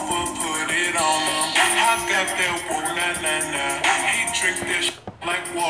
over, put it on him. I got that woo, na na na. He drink this sh- like water.